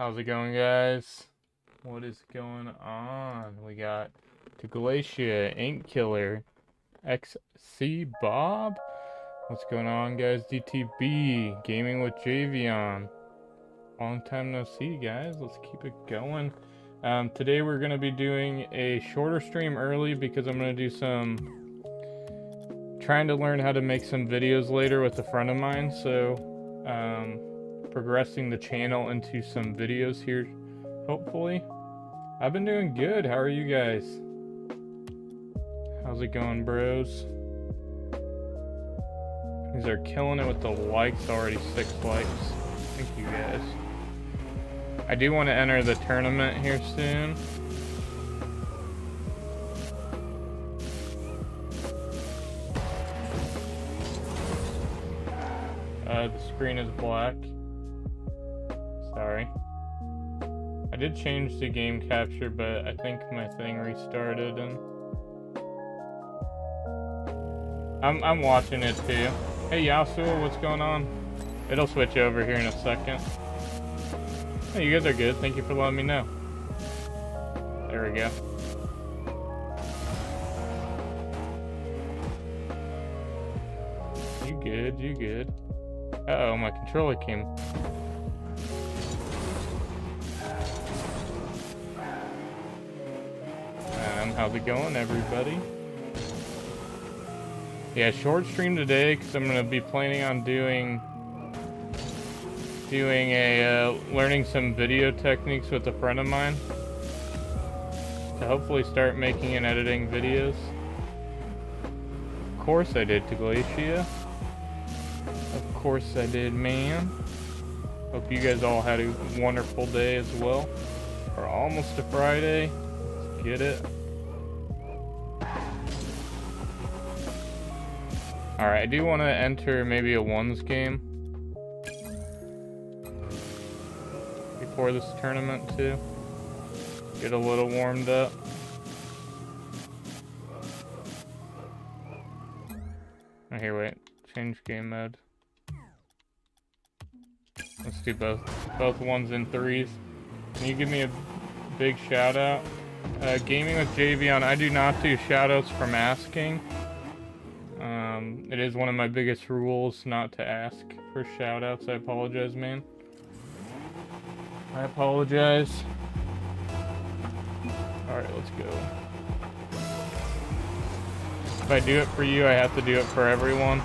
How's it going, guys? What is going on? We got the Glacia, Ink Killer, XC Bob. What's going on, guys? DTB, Gaming with Javion. Long time no see, guys. Let's keep it going. Um, today we're going to be doing a shorter stream early because I'm going to do some trying to learn how to make some videos later with a friend of mine. So, um, progressing the channel into some videos here, hopefully. I've been doing good. How are you guys? How's it going, bros? These are killing it with the likes already. Six likes. Thank you guys. I do want to enter the tournament here soon. Uh, the screen is black. Did change the game capture, but I think my thing restarted and... I'm, I'm watching it too. Hey Yasuo, what's going on? It'll switch over here in a second. Hey, you guys are good. Thank you for letting me know. There we go. You good, you good. Uh oh my controller came. Um, how's it going, everybody? Yeah, short stream today because I'm gonna be planning on doing doing a uh, learning some video techniques with a friend of mine to hopefully start making and editing videos. Of course I did to Glacia. Of course I did, man. Hope you guys all had a wonderful day as well. We're almost to Friday. Get it. Alright, I do want to enter maybe a ones game. Before this tournament too. Get a little warmed up. Oh, here, wait. Change game mode. Let's do both. Both ones and threes. Can you give me a big shout out? Uh, gaming with Javion, I do not do shoutouts from asking. Um, it is one of my biggest rules not to ask for shoutouts. I apologize, man. I apologize. Alright, let's go. If I do it for you, I have to do it for everyone.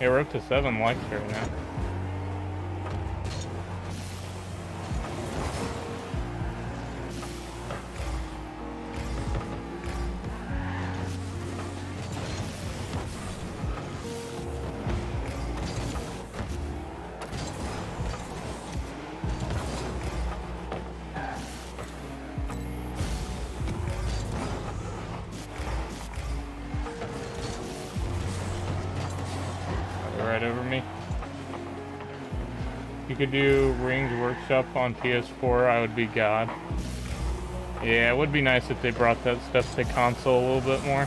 Yeah, we're up to seven likes right now. You could do Rings Workshop on PS4, I would be God. Yeah, it would be nice if they brought that stuff to console a little bit more.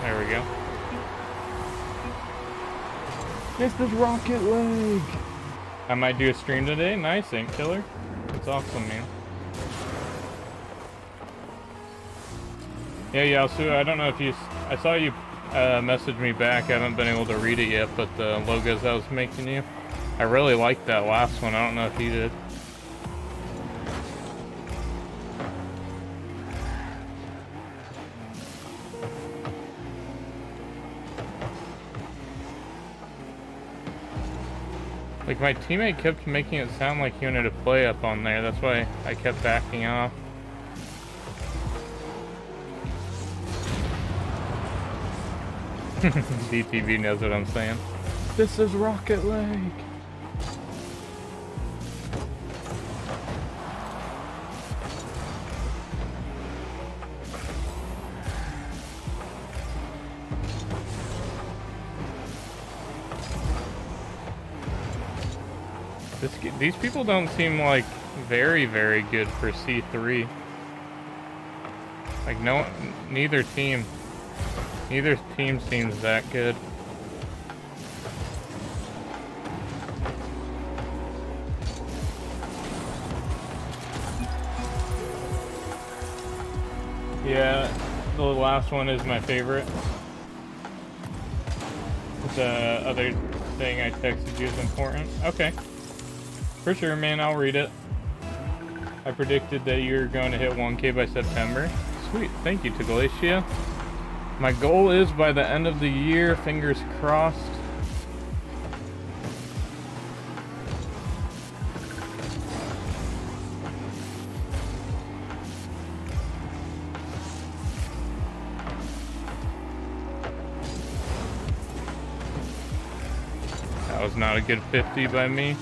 There we go. This is Rocket League! I might do a stream today. Nice, Ink Killer. That's awesome, man. Yeah, yeah, Yasu, I don't know if you... I saw you uh, message me back. I haven't been able to read it yet, but the logos I was making you. I really liked that last one. I don't know if you did. Like, my teammate kept making it sound like he wanted to play up on there. That's why I kept backing off. DTB knows what I'm saying. This is Rocket League. This, these people don't seem like very, very good for C3. Like, no, neither team, neither team seems that good. Yeah, the last one is my favorite. The other thing I texted you is important. Okay. For sure, man, I'll read it. I predicted that you're going to hit 1k by September. Sweet, thank you to Glacia. My goal is by the end of the year, fingers crossed, That was not a good 50 by me.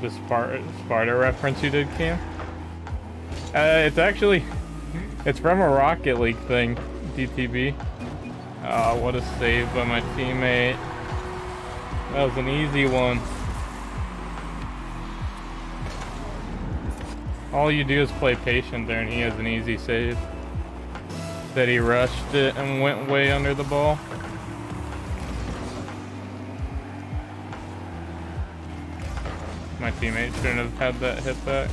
The Sparta reference you did, Cam. Uh, it's actually, it's from a Rocket League thing, DTB. Uh, what a save by my teammate. That was an easy one. All you do is play patient there and he has an easy save. That he rushed it and went way under the ball. My teammate shouldn't have had that hit back.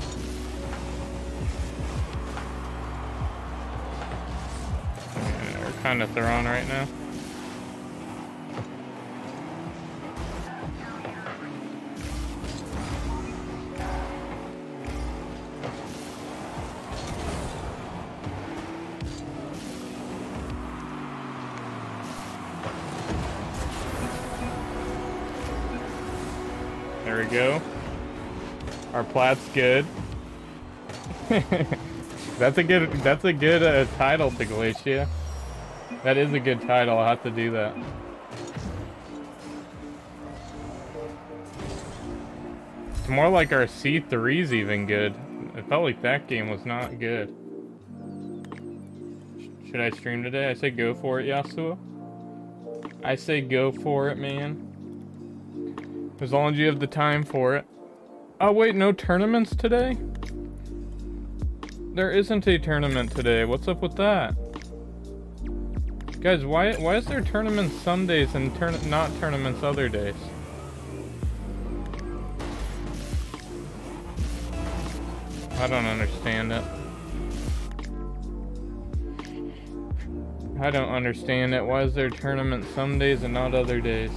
Yeah, we're kind of thrown right now. There we go. Our plat's good. that's a good. That's a good uh, title to Glacia. That is a good title. I'll have to do that. It's more like our C3's even good. It felt like that game was not good. Should I stream today? I say go for it, Yasuo. I say go for it, man. As long as you have the time for it. Oh wait, no tournaments today? There isn't a tournament today. What's up with that? Guys, why why is there tournaments Sundays and turn not tournaments other days? I don't understand it. I don't understand it. Why is there tournament some days and not other days?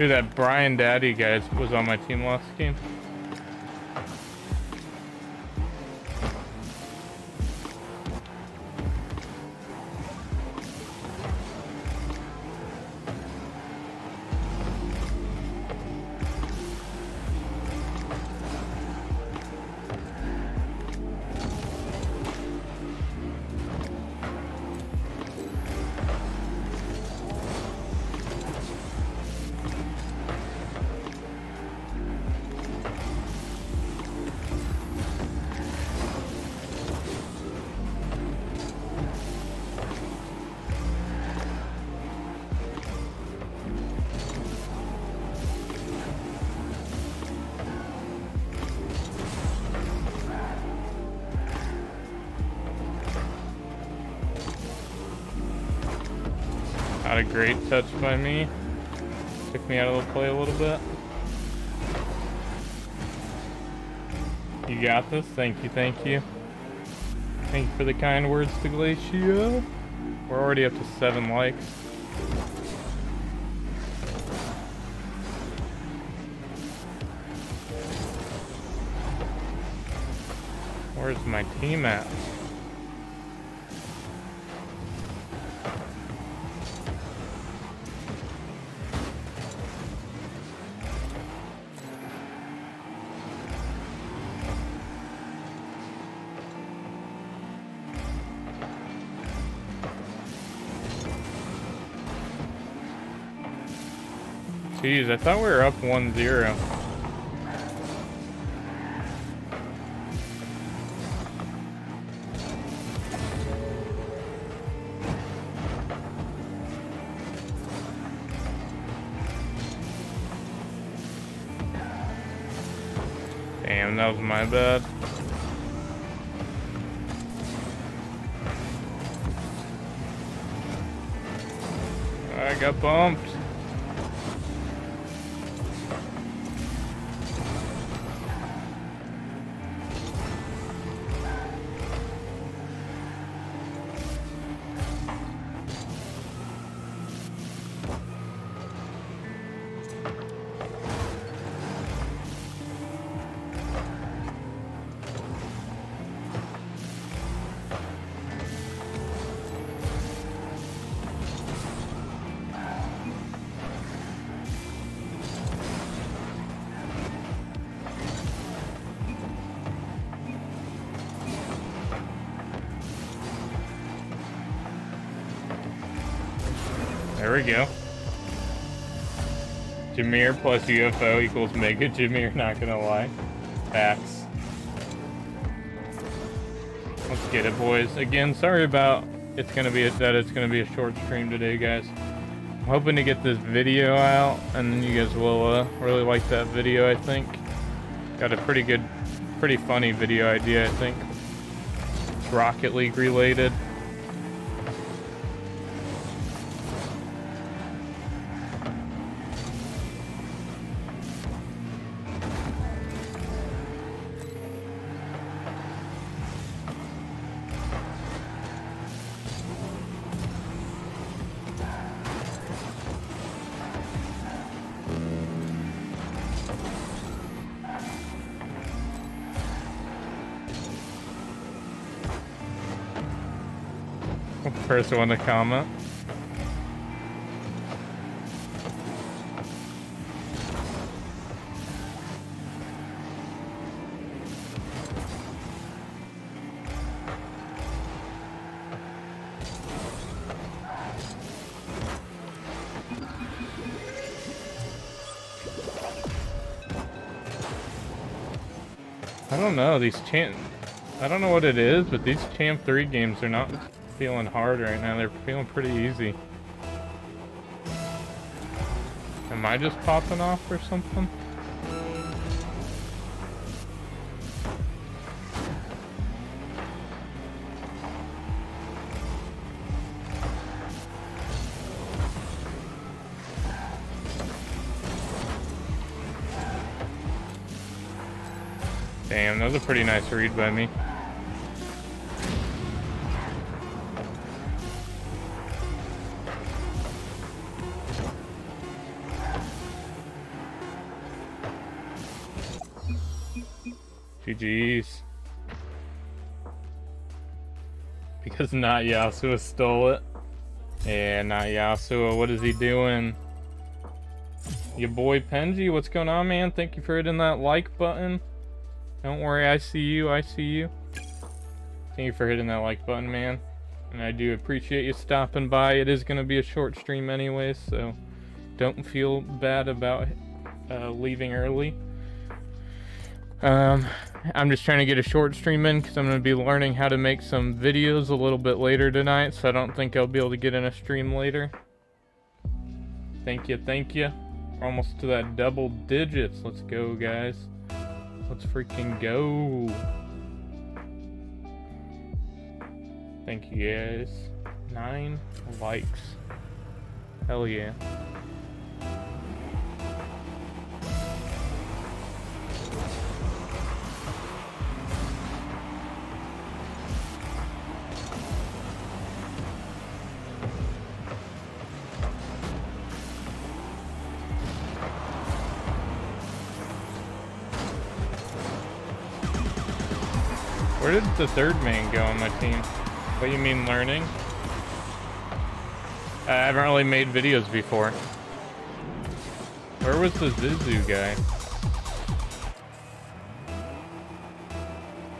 Dude, that Brian Daddy guy was on my team last game. by me. Took me out of the play a little bit. You got this? Thank you, thank you. Thank you for the kind words to Glacia. We're already up to seven likes. Where's my team at? I thought we were up 1-0. Damn, that was my bad. I got bumped. Plus UFO equals Mega Jimmy, you're not gonna lie. Facts. Let's get it, boys. Again, sorry about it's gonna be a, that it's gonna be a short stream today, guys. I'm hoping to get this video out, and you guys will uh, really like that video. I think got a pretty good, pretty funny video idea. I think it's Rocket League related. First one to comment. I don't know, these champ... I don't know what it is, but these Champ 3 games are not feeling hard right now. They're feeling pretty easy. Am I just popping off or something? Damn, that was a pretty nice read by me. GG's. Because not Yasuo stole it. Yeah, not Yasuo. What is he doing? Your boy Penji, what's going on, man? Thank you for hitting that like button. Don't worry, I see you. I see you. Thank you for hitting that like button, man. And I do appreciate you stopping by. It is going to be a short stream anyway, so don't feel bad about uh, leaving early. Um, I'm just trying to get a short stream in because I'm going to be learning how to make some videos a little bit later tonight, so I don't think I'll be able to get in a stream later. Thank you, thank you. We're almost to that double digits. Let's go, guys. Let's freaking go. Thank you, guys. Nine likes. Hell yeah. The third main go on my team? What you mean learning? I haven't really made videos before. Where was the Zizu guy?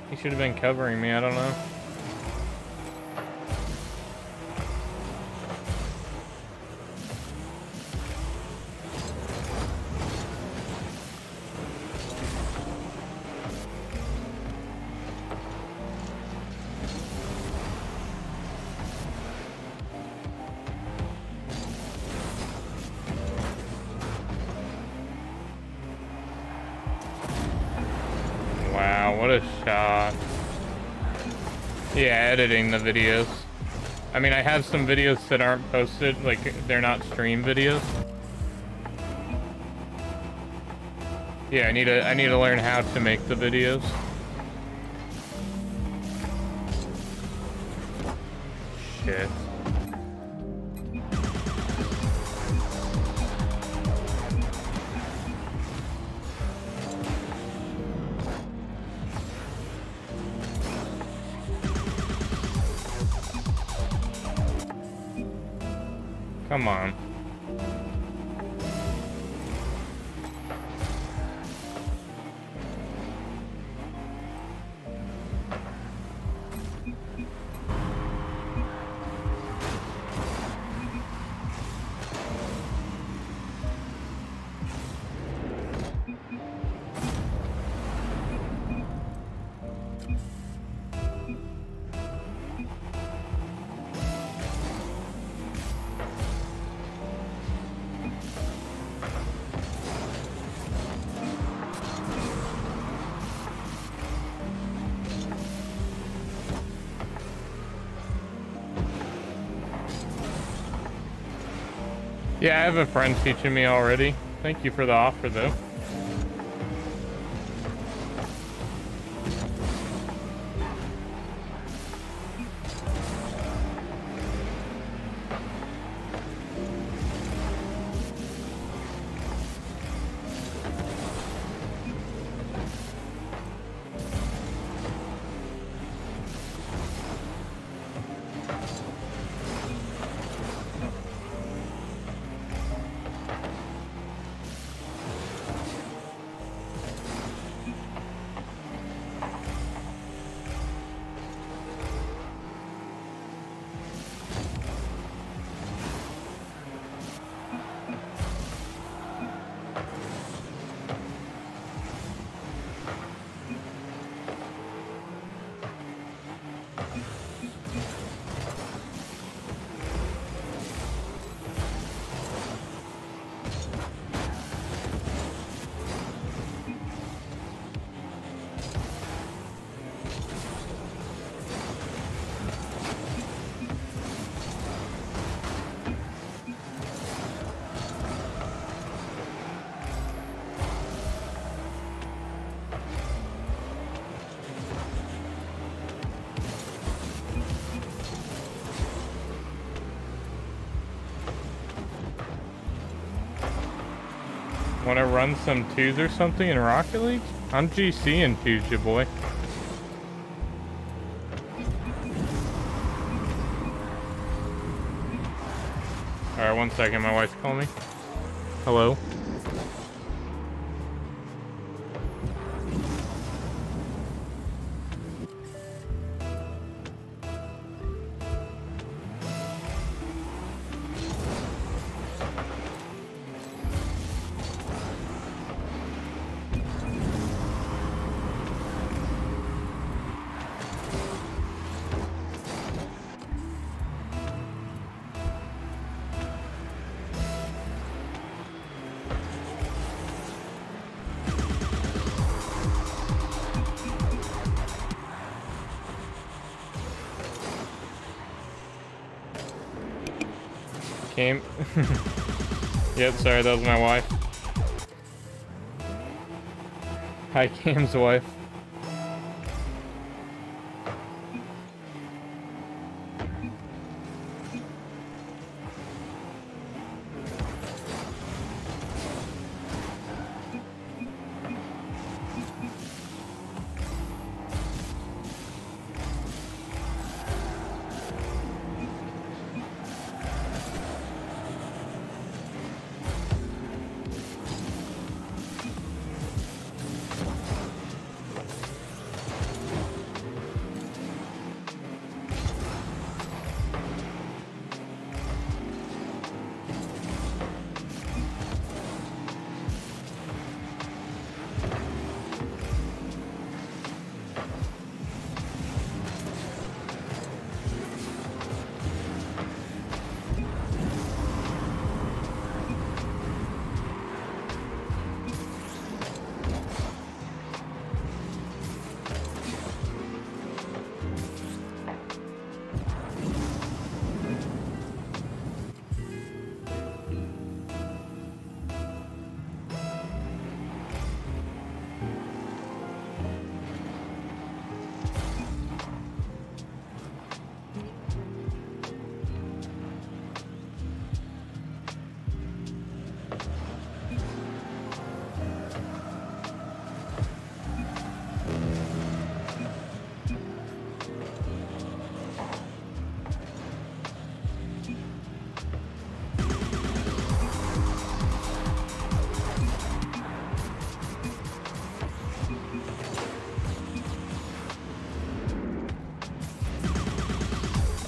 He should have been covering me, I don't know. Editing the videos. I mean, I have some videos that aren't posted, like, they're not stream videos. Yeah, I need to, I need to learn how to make the videos. Yeah, I have a friend teaching me already. Thank you for the offer, though. Want to run some twos or something in Rocket League? I'm GC in twos, your boy. Alright, one second, my wife's calling me. Hello? Yep, sorry, that was my wife. Hi, Cam's wife.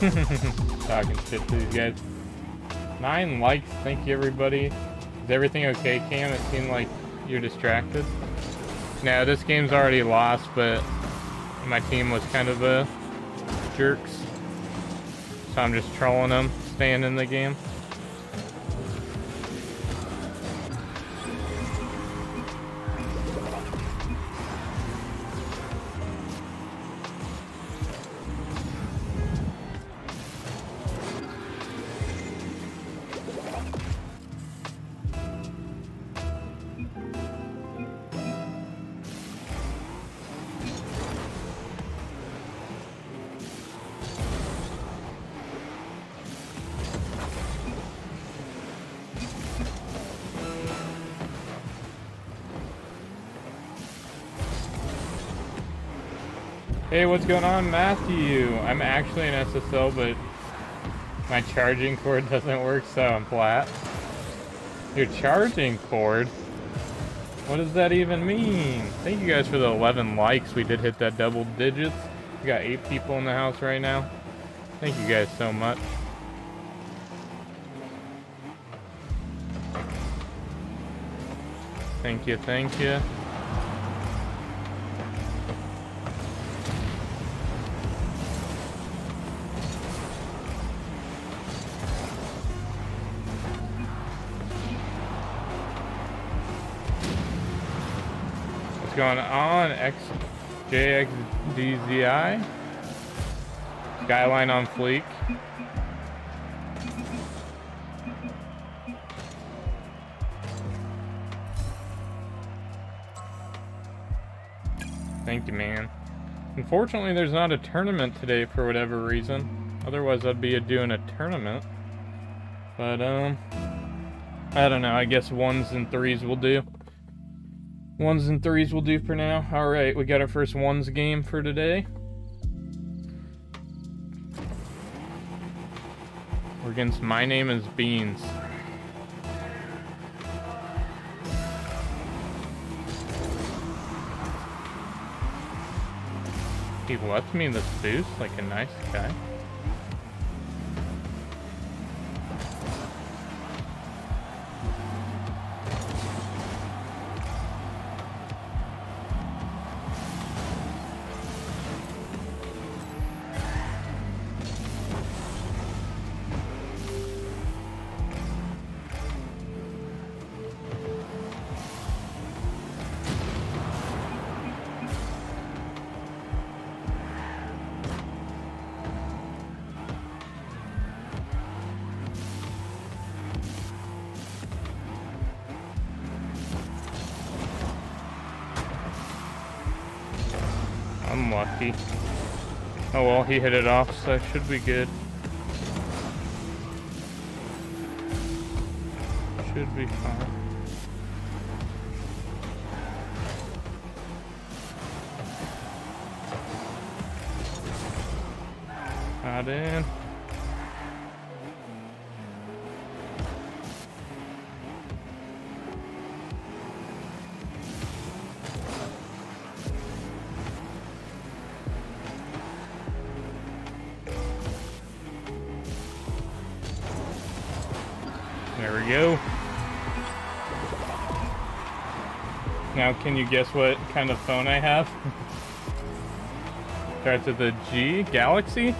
Talking shit to these guys. Nine likes, thank you everybody. Is everything okay, Cam? It seemed like you're distracted. Now, this game's already lost, but my team was kind of a jerks. So I'm just trolling them, staying in the game. Hey, what's going on, Matthew? I'm actually an SSL, but my charging cord doesn't work, so I'm flat. Your charging cord? What does that even mean? Thank you guys for the 11 likes. We did hit that double digits. We got 8 people in the house right now. Thank you guys so much. Thank you, thank you. Going on? XJXDZI? Skyline on fleek. Thank you, man. Unfortunately, there's not a tournament today for whatever reason. Otherwise, I'd be doing a tournament. But, um... I don't know. I guess ones and threes will do. Ones and threes will do for now. Alright, we got our first ones game for today. We're against My Name is Beans. He left me this boost like a nice guy. He hit it off, so I should be good. Should be fine. Can you guess what kind of phone I have? Starts with a G, Galaxy?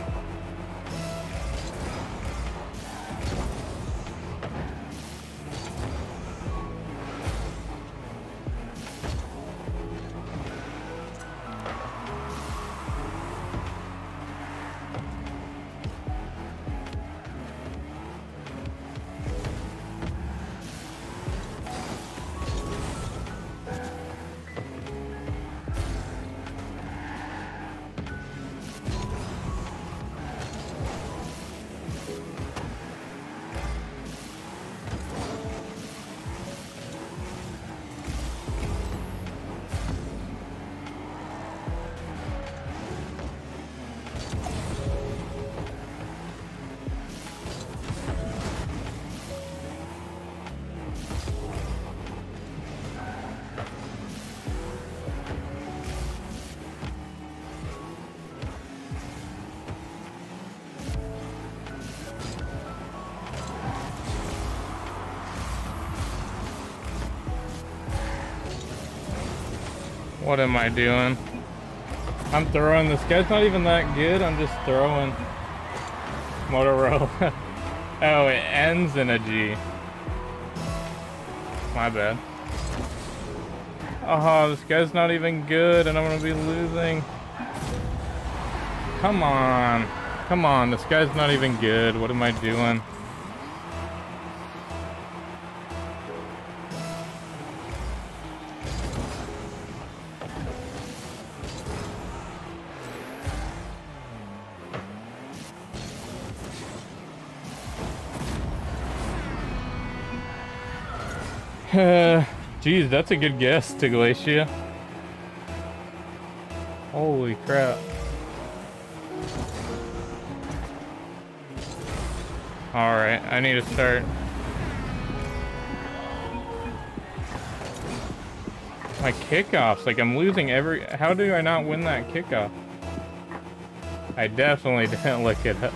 What am I doing? I'm throwing. This guy's not even that good. I'm just throwing. Motorola. oh, it ends in a G. My bad. Oh, this guy's not even good, and I'm gonna be losing. Come on. Come on, this guy's not even good. What am I doing? Jeez, that's a good guess, Tiglacia. Holy crap. Alright, I need to start. My kickoffs, like I'm losing every... How do I not win that kickoff? I definitely didn't look it up.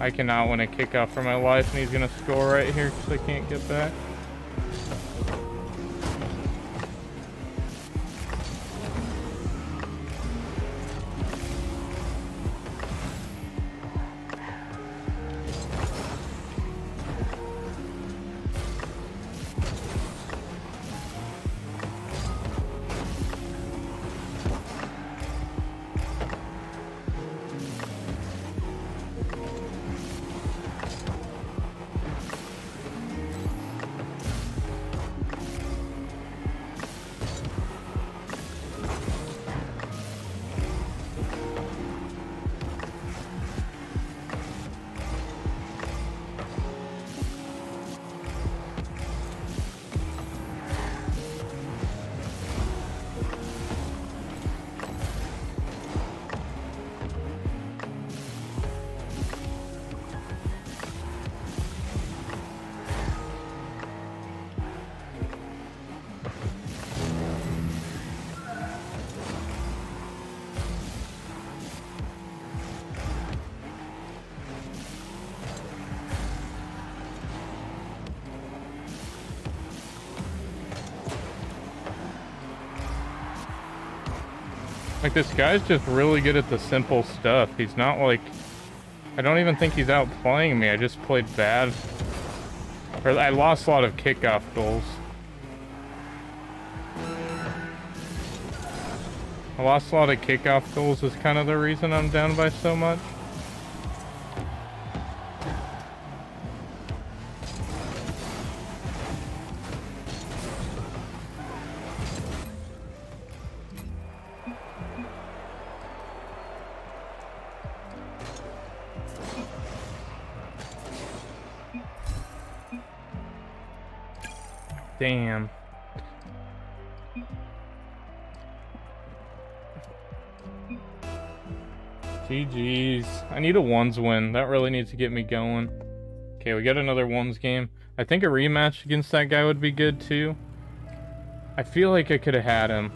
I cannot win a kickoff for my life, and he's going to score right here because I can't get back. Like, this guy's just really good at the simple stuff. He's not like... I don't even think he's outplaying me. I just played bad. Or I lost a lot of kickoff goals. I lost a lot of kickoff goals is kind of the reason I'm down by so much. I need a ones win. That really needs to get me going. Okay, we got another ones game. I think a rematch against that guy would be good too. I feel like I could have had him.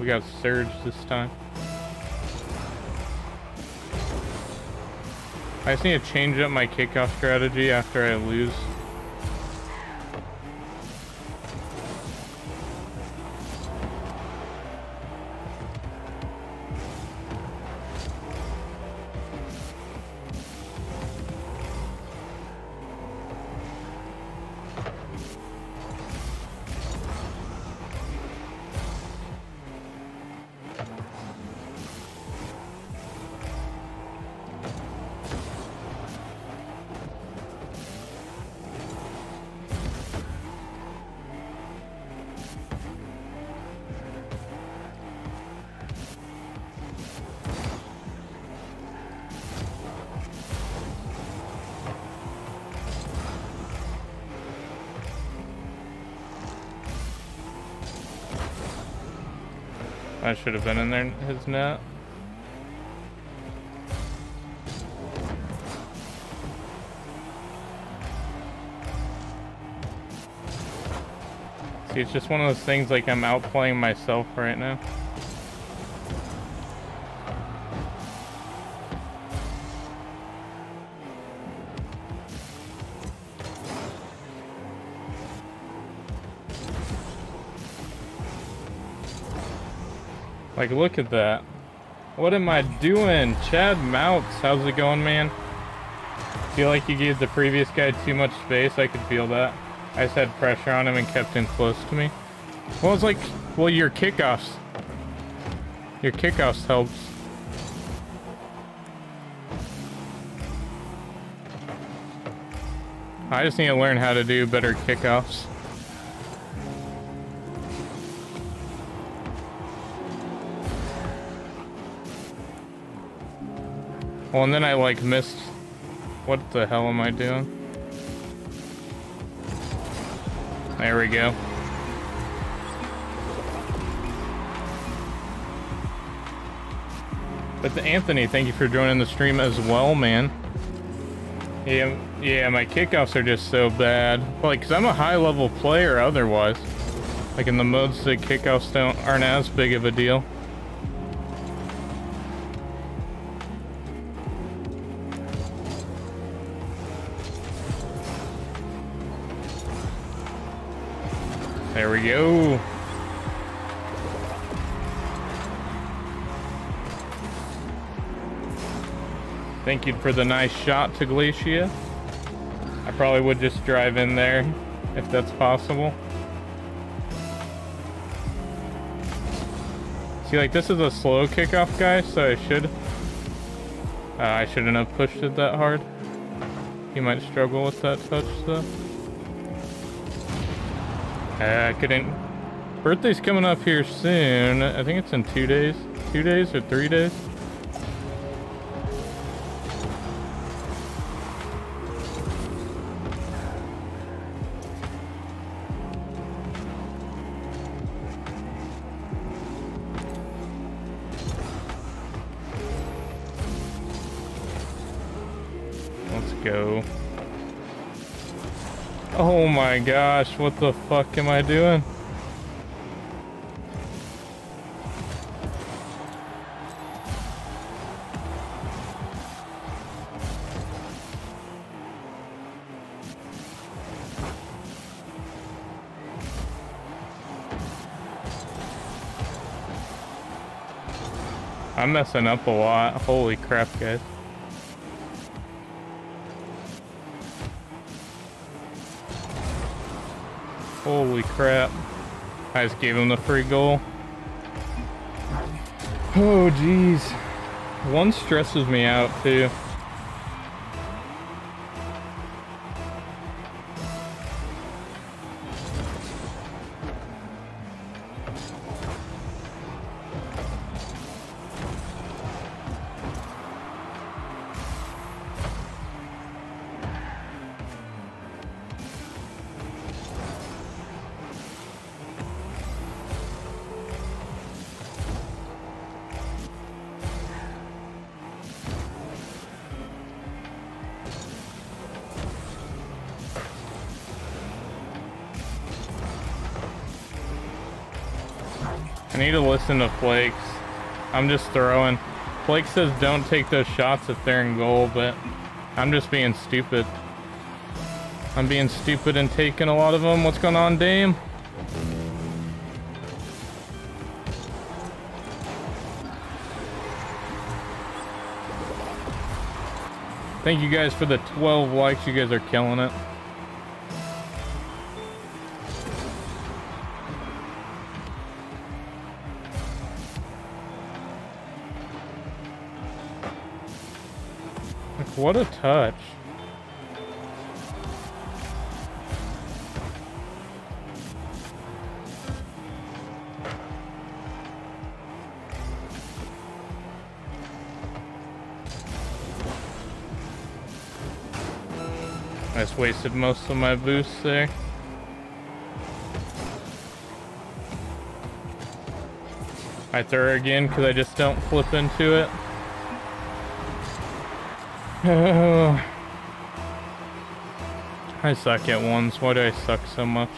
We got Surge this time. I just need to change up my kickoff strategy after I lose. Should have been in there, his net. See, it's just one of those things like I'm outplaying myself right now. Like, look at that. What am I doing? Chad Mounts, how's it going, man? Feel like you gave the previous guy too much space? I could feel that. I just had pressure on him and kept him close to me. Well, it's like, well, your kickoffs. Your kickoffs helps. I just need to learn how to do better kickoffs. Well, and then I like missed. What the hell am I doing? There we go. But Anthony, thank you for joining the stream as well, man. Yeah, yeah, my kickoffs are just so bad. Like, cause I'm a high level player otherwise. Like in the modes, the kickoffs don't aren't as big of a deal. Go. Thank you for the nice shot to Glacia. I probably would just drive in there if that's possible. See, like, this is a slow kickoff guy, so I should... Uh, I shouldn't have pushed it that hard. He might struggle with that touch, though. Uh, I couldn't... Birthday's coming up here soon. I think it's in two days. Two days or three days? My gosh, what the fuck am I doing? I'm messing up a lot. Holy crap, guys. Holy crap. I just gave him the free goal. Oh, jeez. One stresses me out, too. I need to listen to Flakes. I'm just throwing. Flake says don't take those shots if they're in goal, but I'm just being stupid. I'm being stupid and taking a lot of them. What's going on, Dame? Thank you guys for the 12 likes. You guys are killing it. What a touch. I just wasted most of my boost there. I throw again because I just don't flip into it. I suck at ones. Why do I suck so much?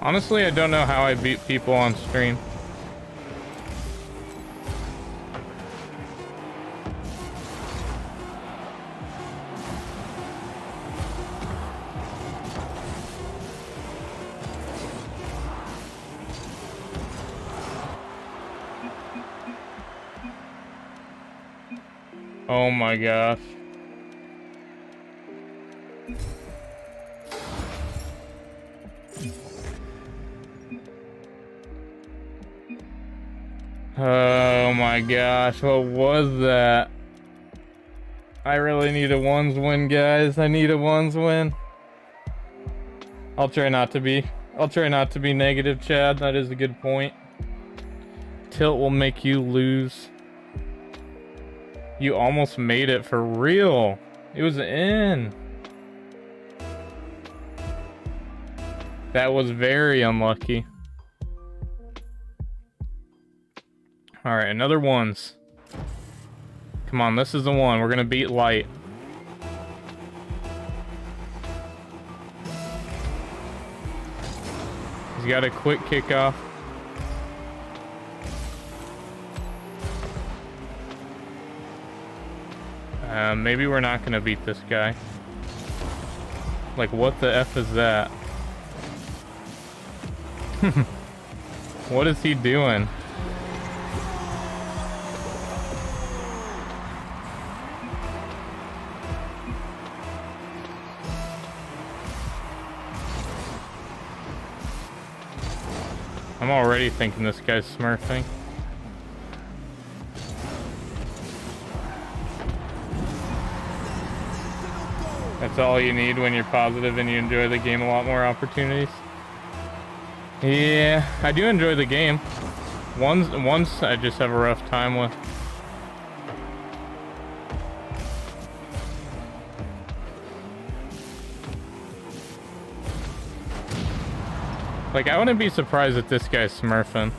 Honestly, I don't know how I beat people on stream. Oh my gosh. Oh my gosh, what was that? I really need a ones win, guys. I need a ones win. I'll try not to be. I'll try not to be negative, Chad. That is a good point. Tilt will make you lose. You almost made it for real. It was in. That was very unlucky. Alright, another ones. Come on, this is the one. We're gonna beat light. He's got a quick kickoff. Uh, maybe we're not gonna beat this guy. Like, what the F is that? what is he doing? I'm already thinking this guy's smurfing. All you need when you're positive and you enjoy the game a lot more opportunities. Yeah, I do enjoy the game. Once, once I just have a rough time with. Like, I wouldn't be surprised if this guy's smurfing.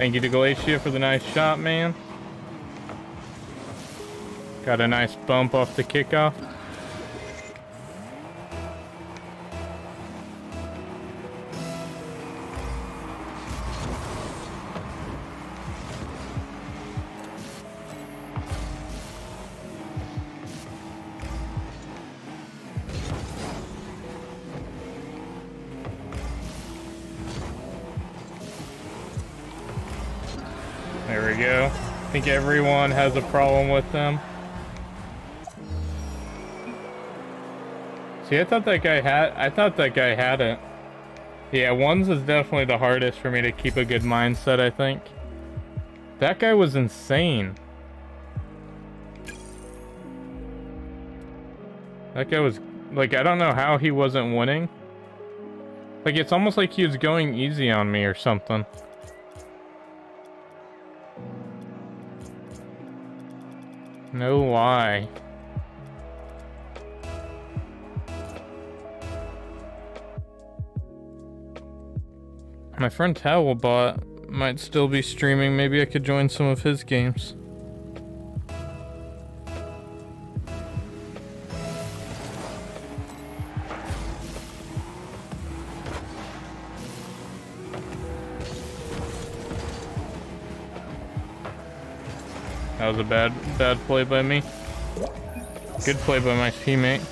Thank you to Glacia for the nice shot, man. Got a nice bump off the kickoff. Has a problem with them. See, I thought that guy had, I thought that guy had it. Yeah, ones is definitely the hardest for me to keep a good mindset, I think. That guy was insane. That guy was, like, I don't know how he wasn't winning. Like, it's almost like he was going easy on me or something. Lie. My friend Towelbot might still be streaming. Maybe I could join some of his games. That was a bad, bad play by me. Good play by my teammate.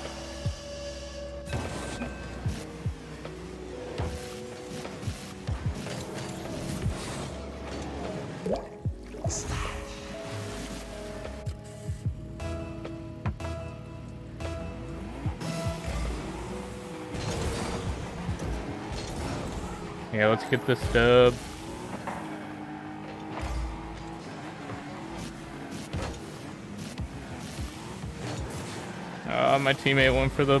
Yeah, let's get this dub. My teammate went for the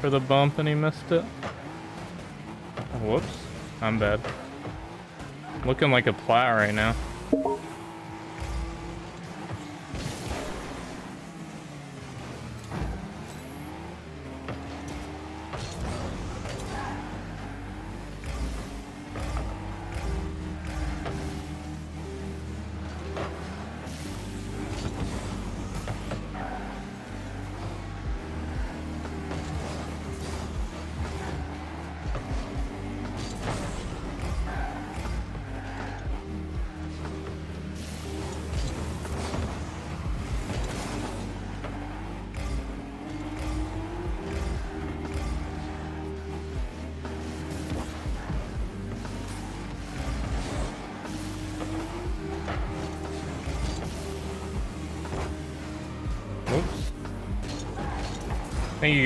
for the bump and he missed it. Whoops. I'm bad. Looking like a plat right now.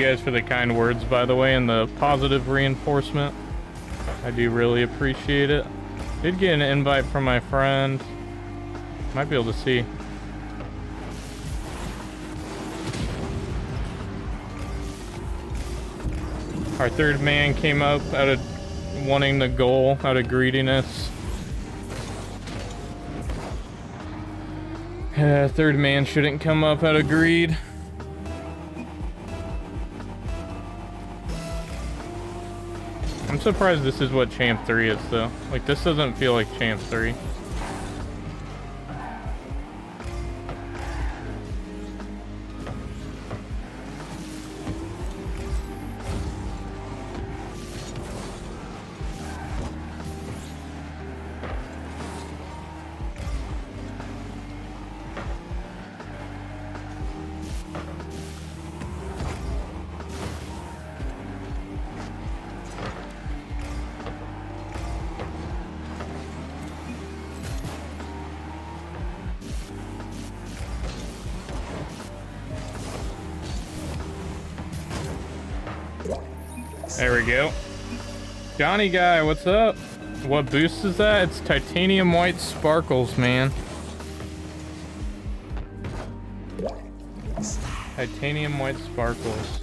Guys for the kind words, by the way, and the positive reinforcement. I do really appreciate it. Did get an invite from my friend. Might be able to see. Our third man came up out of wanting the goal, out of greediness. Uh, third man shouldn't come up out of greed. Surprised this is what Champ 3 is, though. Like, this doesn't feel like Champ 3. There we go. Johnny guy, what's up? What boost is that? It's titanium white sparkles, man. Titanium white sparkles.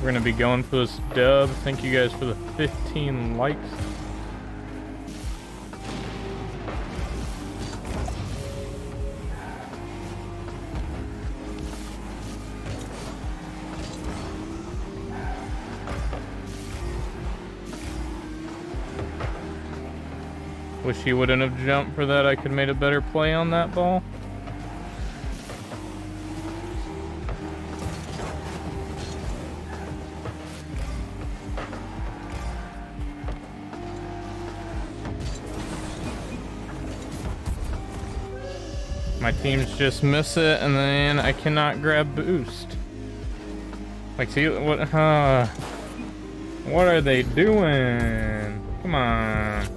We're gonna be going for this dub. Thank you guys for the 15 likes. He wouldn't have jumped for that. I could have made a better play on that ball. My teams just miss it, and then I cannot grab boost. Like, see what? Uh, what are they doing? Come on.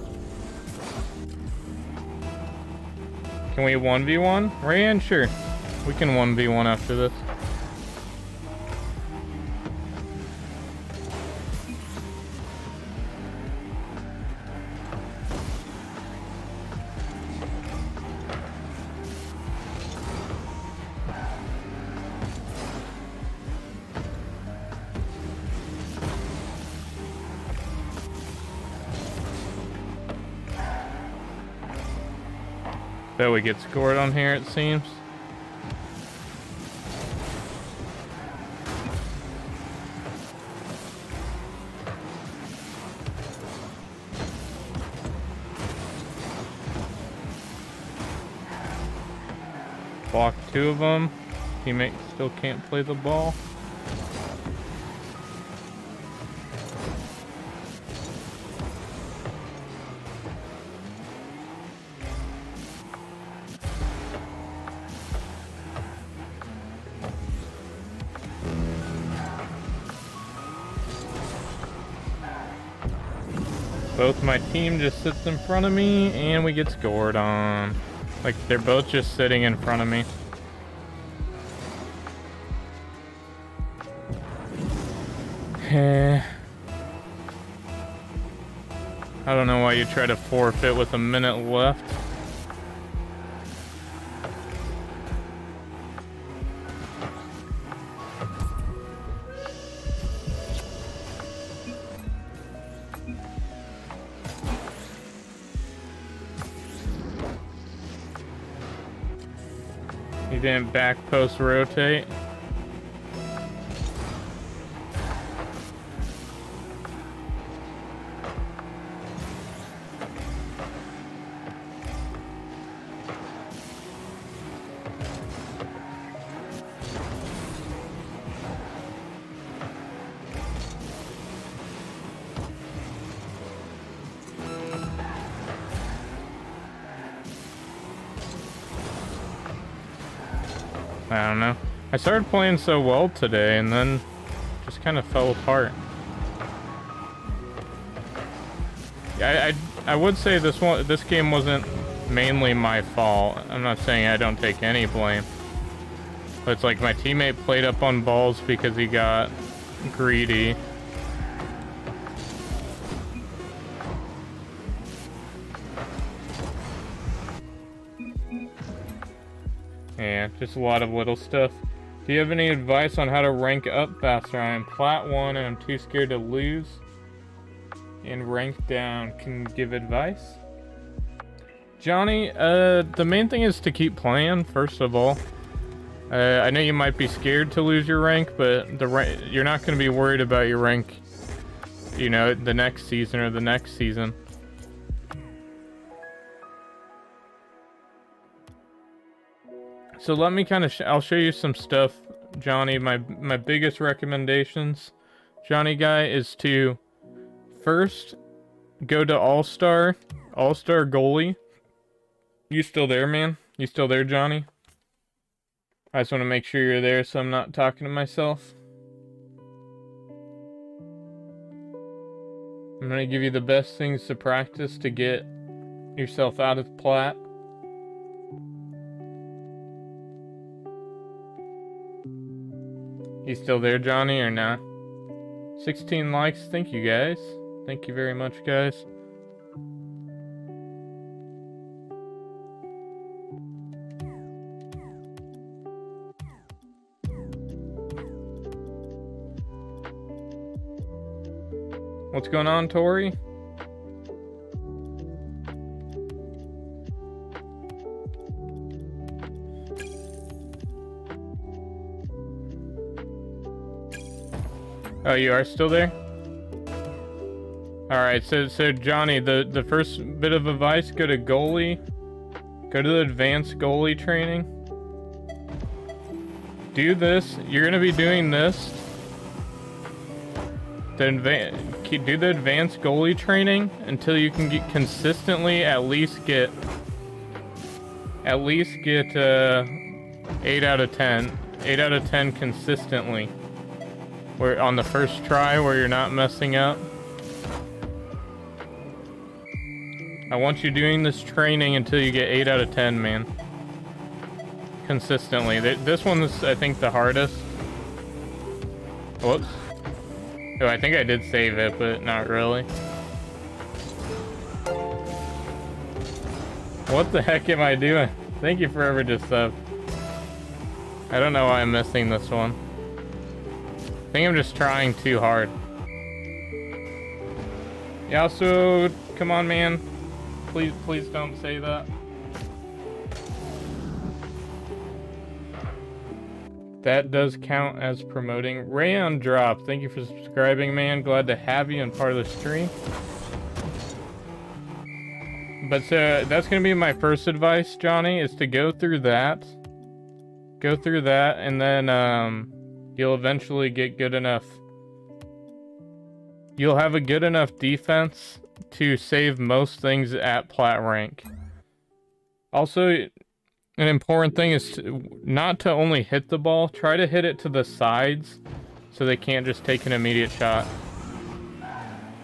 Can we 1v1? Ryan, sure. We can 1v1 after this. Get scored on here, it seems. Block two of them. Teammate still can't play the ball. My team just sits in front of me and we get scored on. Like they're both just sitting in front of me. Eh. I don't know why you try to forfeit with a minute left. Didn't back post rotate. Started playing so well today and then just kind of fell apart. I, I, I would say this one this game wasn't mainly my fault. I'm not saying I don't take any blame. But it's like my teammate played up on balls because he got greedy. Yeah, just a lot of little stuff. Do you have any advice on how to rank up faster? I am plat 1 and I'm too scared to lose. And rank down. Can give advice? Johnny, uh, the main thing is to keep playing, first of all. Uh, I know you might be scared to lose your rank, but the ra you're not going to be worried about your rank, you know, the next season or the next season. So let me kind of, sh I'll show you some stuff, Johnny. My my biggest recommendations, Johnny guy, is to first go to All Star, All Star goalie. You still there, man? You still there, Johnny? I just want to make sure you're there so I'm not talking to myself. I'm going to give you the best things to practice to get yourself out of plat. You still there, Johnny, or not? 16 likes. Thank you, guys. Thank you very much, guys. What's going on, Tori? Oh, you are still there? Alright, so so Johnny, the, the first bit of advice, go to goalie. Go to the advanced goalie training. Do this. You're gonna be doing this. The do the advanced goalie training until you can get consistently at least get at least get uh, 8 out of 10. 8 out of 10 consistently where on the first try where you're not messing up. I want you doing this training until you get 8 out of 10, man. Consistently. This one's, I think, the hardest. Whoops. Oh, I think I did save it, but not really. What the heck am I doing? Thank you forever just sub. I don't know why I'm missing this one. I think I'm just trying too hard. Yeah, so come on, man. Please, please don't say that. That does count as promoting. Rayon Drop, thank you for subscribing, man. Glad to have you and part of the stream. But so that's gonna be my first advice, Johnny, is to go through that. Go through that, and then um, You'll eventually get good enough. You'll have a good enough defense to save most things at plat rank. Also, an important thing is to, not to only hit the ball, try to hit it to the sides so they can't just take an immediate shot.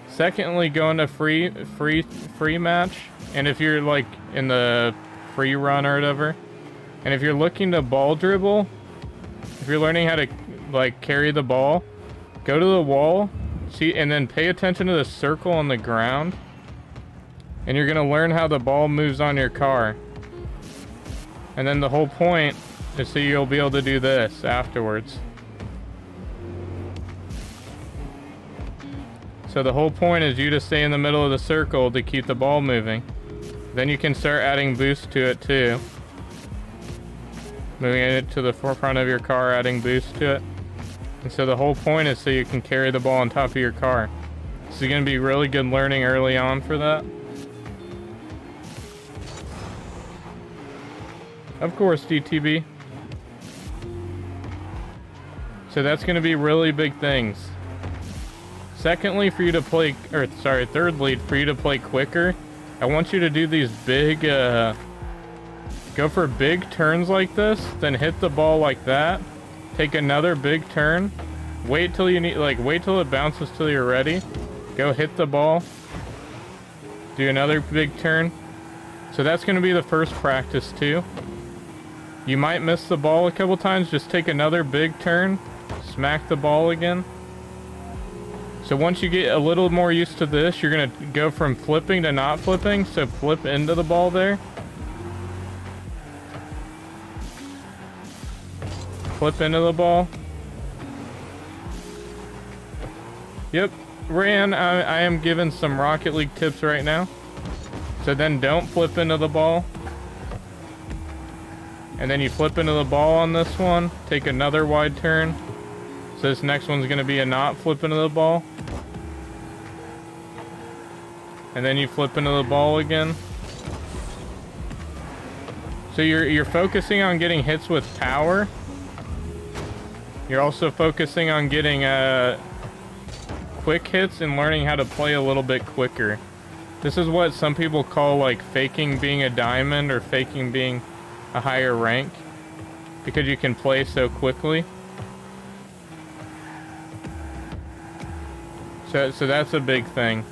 Secondly, go into free free free match, and if you're like in the free run or whatever, and if you're looking to ball dribble, if you're learning how to like carry the ball, go to the wall, see, and then pay attention to the circle on the ground. And you're gonna learn how the ball moves on your car. And then the whole point is so you'll be able to do this afterwards. So the whole point is you to stay in the middle of the circle to keep the ball moving. Then you can start adding boost to it too. Moving it to the forefront of your car, adding boost to it. And so the whole point is so you can carry the ball on top of your car. This is going to be really good learning early on for that. Of course, DTB. So that's going to be really big things. Secondly, for you to play, or sorry, thirdly, for you to play quicker, I want you to do these big, uh, go for big turns like this, then hit the ball like that, Take another big turn. Wait till you need, like, wait till it bounces till you're ready. Go hit the ball. Do another big turn. So that's going to be the first practice too. You might miss the ball a couple times. Just take another big turn. Smack the ball again. So once you get a little more used to this, you're going to go from flipping to not flipping. So flip into the ball there. Flip into the ball. Yep, Ran, I, I am giving some Rocket League tips right now. So then don't flip into the ball. And then you flip into the ball on this one. Take another wide turn. So this next one's going to be a not flip into the ball. And then you flip into the ball again. So you're, you're focusing on getting hits with power. You're also focusing on getting uh, quick hits and learning how to play a little bit quicker. This is what some people call like faking being a diamond or faking being a higher rank because you can play so quickly. So, so that's a big thing.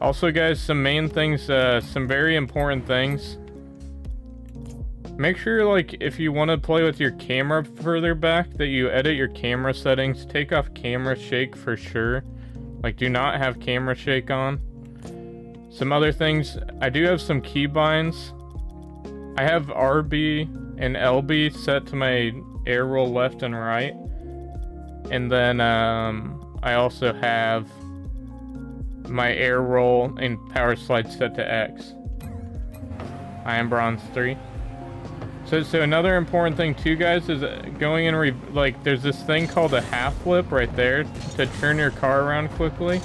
Also, guys, some main things, uh, some very important things. Make sure, like, if you want to play with your camera further back, that you edit your camera settings. Take off camera shake for sure. Like, do not have camera shake on. Some other things, I do have some keybinds. I have RB and LB set to my air roll left and right. And then um, I also have my air roll and power slide set to X. I am bronze 3. So, so another important thing too, guys, is going in, like, there's this thing called a half flip right there to turn your car around quickly.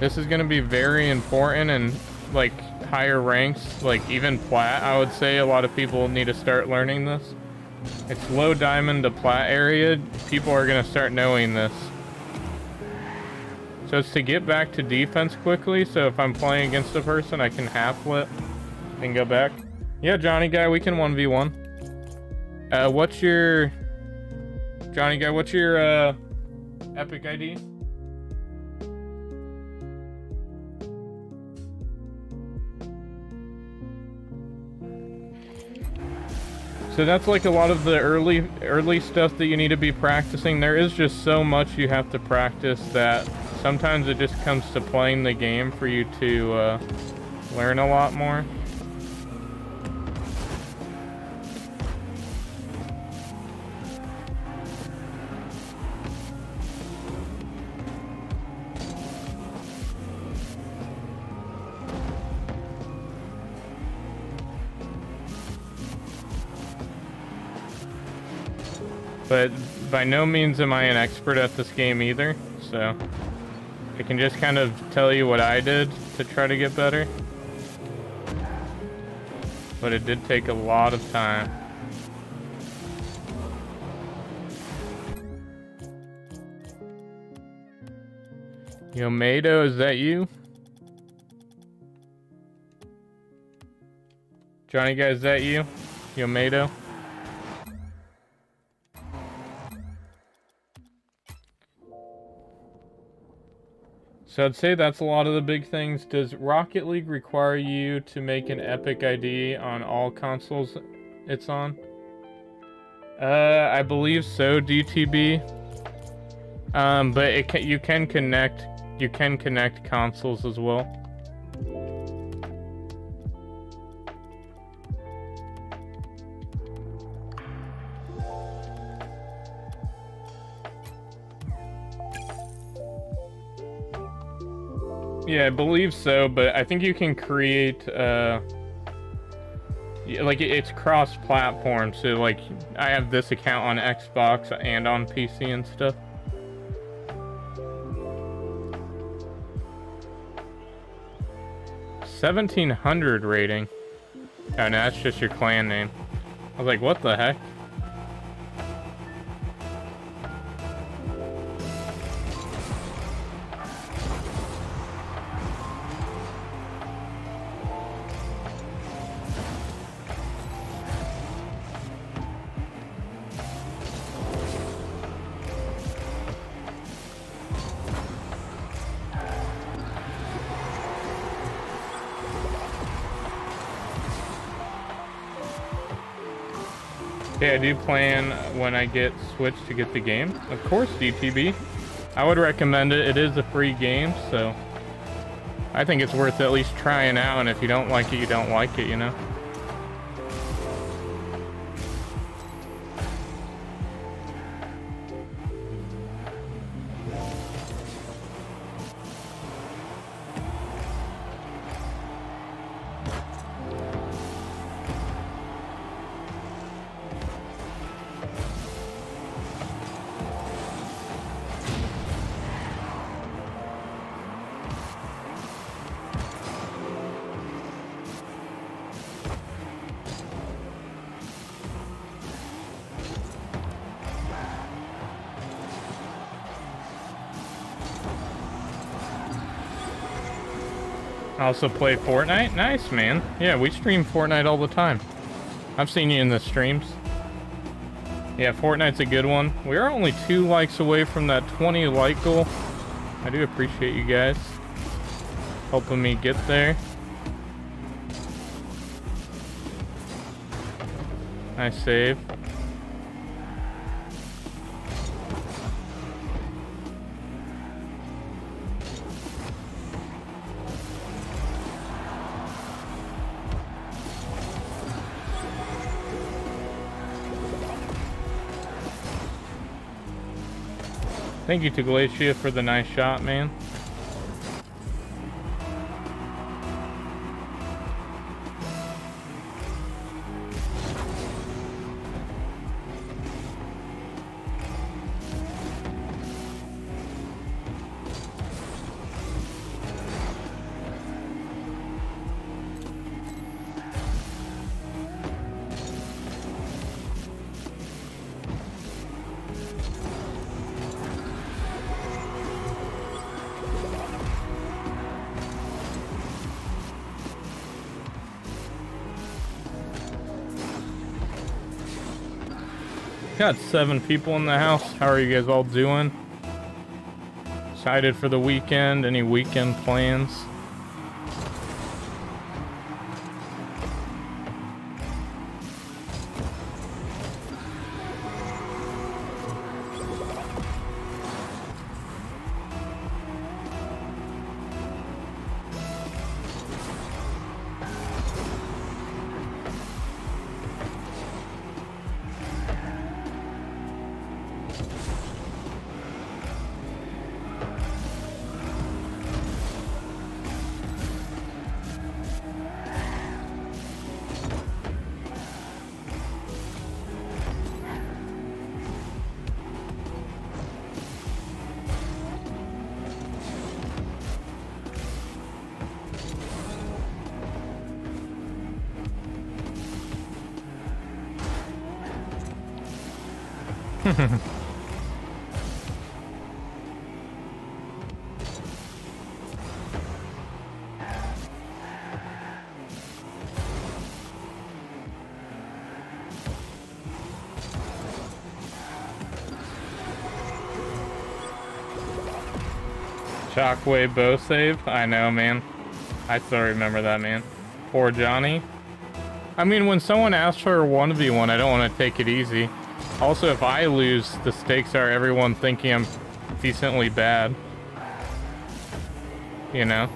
This is going to be very important and, like, higher ranks, like, even plat, I would say a lot of people need to start learning this. It's low diamond to plat area. People are going to start knowing this. So it's to get back to defense quickly, so if I'm playing against a person, I can half flip and go back. Yeah, Johnny Guy, we can 1v1. Uh, what's your... Johnny Guy, what's your, uh, Epic ID? So that's like a lot of the early early stuff that you need to be practicing. There is just so much you have to practice that sometimes it just comes to playing the game for you to uh, learn a lot more. But by no means am I an expert at this game either, so I can just kind of tell you what I did to try to get better. But it did take a lot of time. Yomato, is that you? Johnny guy, is that you? Yomato? So I'd say that's a lot of the big things. Does Rocket League require you to make an Epic ID on all consoles it's on? Uh, I believe so, DTB. Um, but it can, you can connect you can connect consoles as well. Yeah, I believe so, but I think you can create, uh, like, it's cross-platform, so, like, I have this account on Xbox and on PC and stuff. Seventeen hundred rating. Oh no, that's just your clan name. I was like, what the heck? Do plan when I get Switch to get the game. Of course, DTB. I would recommend it. It is a free game, so I think it's worth at least trying out. And if you don't like it, you don't like it, you know? Also play Fortnite? Nice, man. Yeah, we stream Fortnite all the time. I've seen you in the streams. Yeah, Fortnite's a good one. We are only two likes away from that 20 like goal. I do appreciate you guys helping me get there. Nice save. Thank you to Glacia for the nice shot, man. Got seven people in the house. How are you guys all doing? Excited for the weekend? Any weekend plans? Shockwave bow save? I know, man. I still remember that, man. Poor Johnny. I mean, when someone asks for a 1v1, I don't want to take it easy. Also, if I lose, the stakes are everyone thinking I'm decently bad. You know?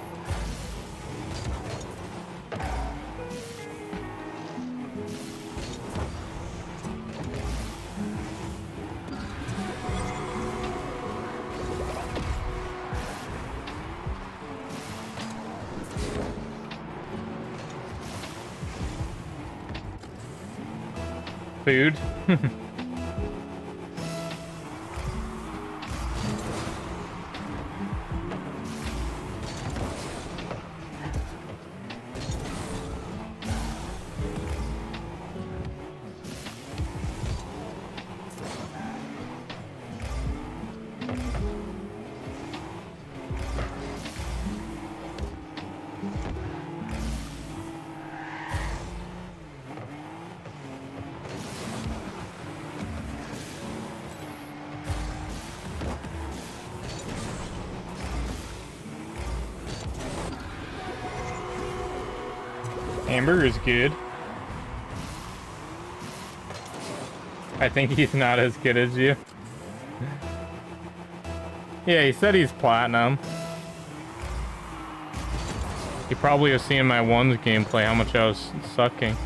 Good. I think he's not as good as you. Yeah, he said he's platinum. You probably have seen my ones gameplay how much I was sucking.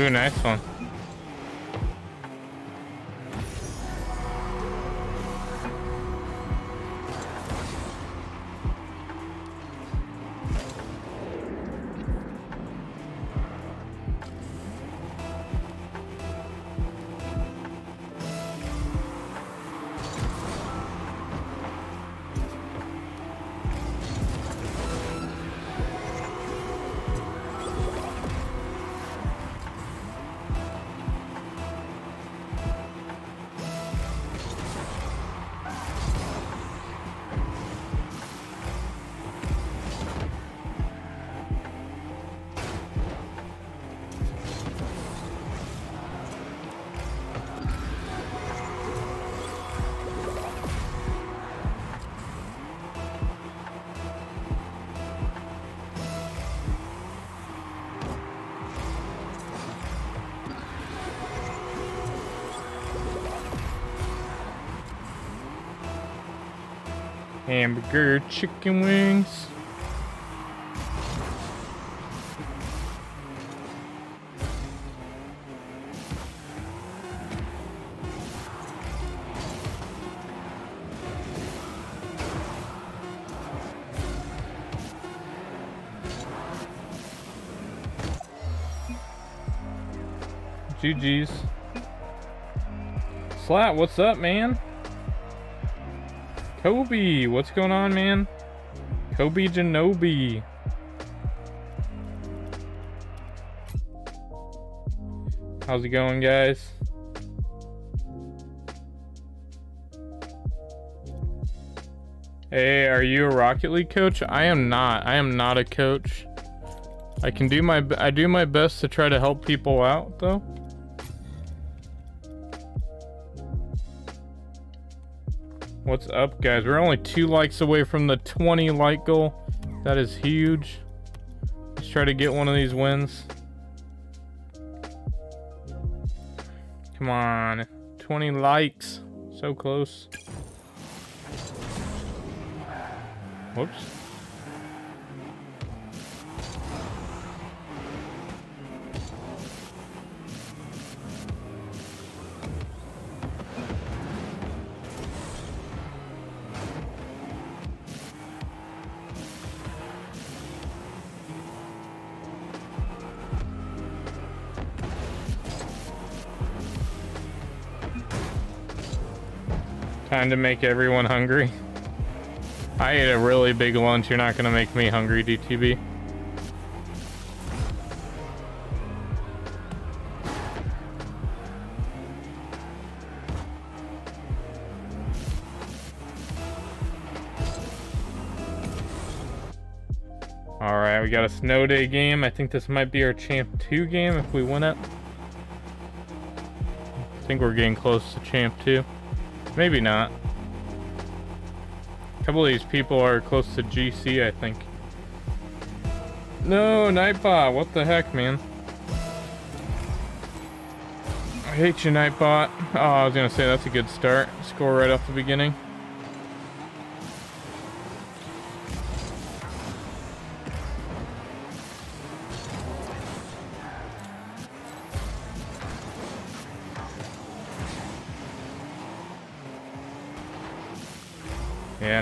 Ooh, nice one. Hamburger chicken wings. GG's. Slat, what's up, man? Kobe, what's going on, man? Kobe Genobi. How's it going, guys? Hey, are you a Rocket League coach? I am not. I am not a coach. I can do my I do my best to try to help people out, though. What's up, guys? We're only two likes away from the 20 like goal. That is huge. Let's try to get one of these wins. Come on. 20 likes. So close. Whoops. Time to make everyone hungry. I ate a really big lunch. You're not going to make me hungry, DTB. Alright, we got a snow day game. I think this might be our champ 2 game if we win it. I think we're getting close to champ 2. Maybe not. A couple of these people are close to GC, I think. No, Nightbot, what the heck, man? I hate you, Nightbot. Oh, I was gonna say that's a good start. Score right off the beginning.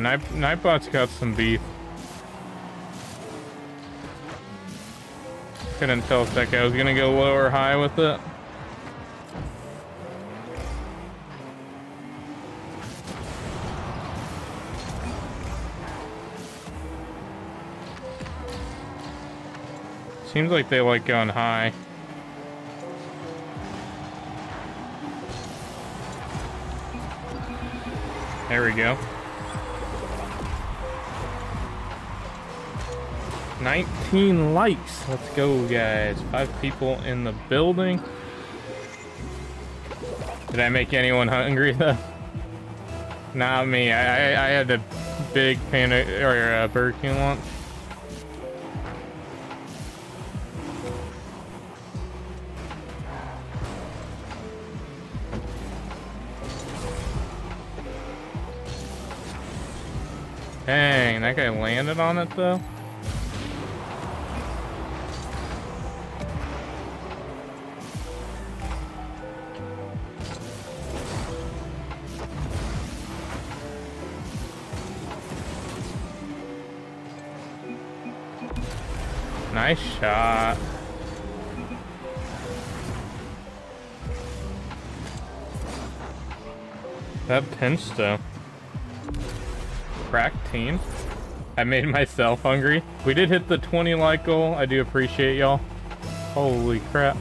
Night Nightbot's got some beef. Couldn't tell if that guy was gonna go low or high with it. Seems like they like going high. There we go. 19 likes. Let's go, guys. Five people in the building. Did I make anyone hungry, though? Not me. I, I, I had a big pan or a Burger King lunch. Dang, that guy landed on it though. Nice shot. That pinched though crack team. I made myself hungry. We did hit the 20 like goal. I do appreciate y'all. Holy crap.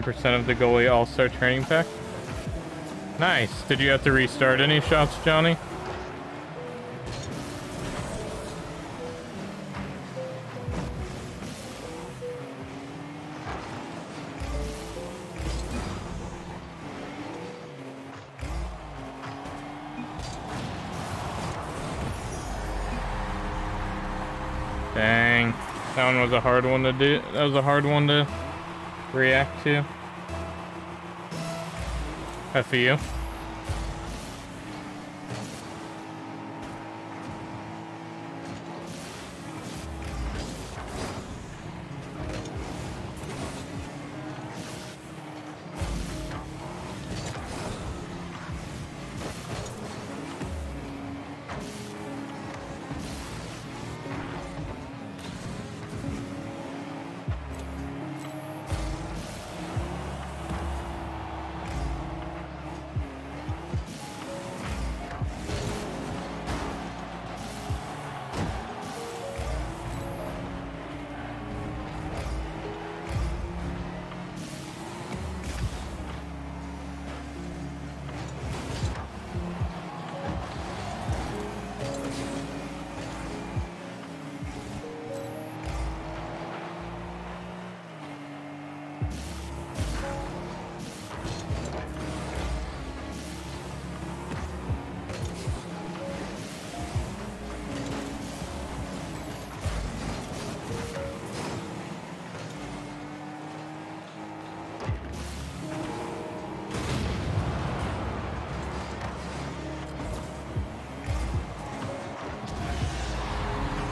I got 100% of the goalie all-star training pack. Nice. Did you have to restart any shots, Johnny? Dang. That one was a hard one to do. That was a hard one to react to? For you?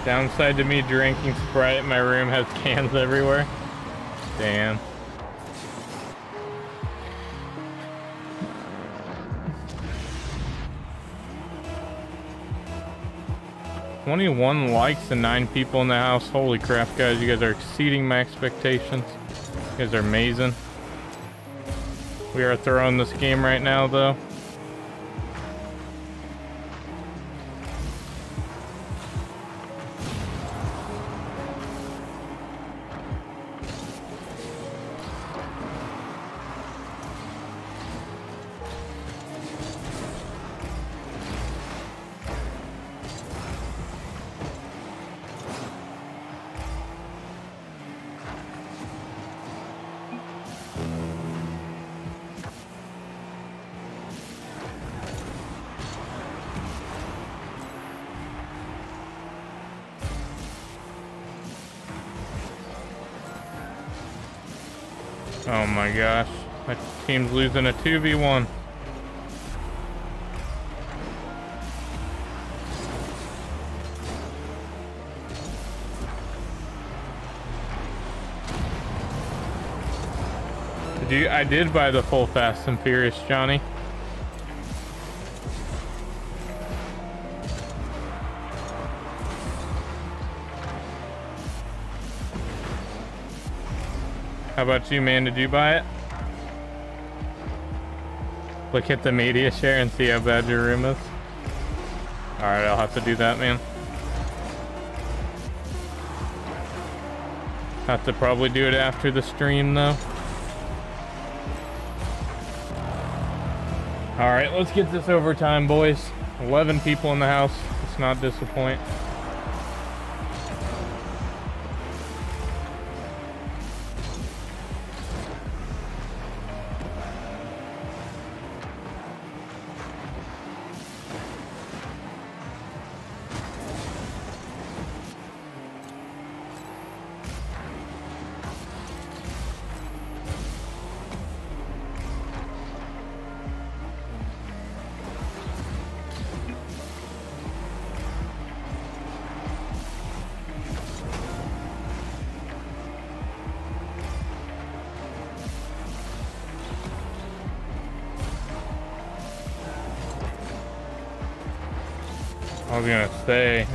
Downside to me drinking Sprite, my room has cans everywhere. Damn. Twenty-one likes and nine people in the house. Holy crap, guys! You guys are exceeding my expectations. You guys are amazing. We are throwing this game right now, though. team's losing a 2v1. Did you, I did buy the full Fast and Furious, Johnny. How about you, man? Did you buy it? Look at the media share and see how bad your room is. Alright, I'll have to do that, man. Have to probably do it after the stream, though. Alright, let's get this overtime, boys. 11 people in the house. Let's not disappoint.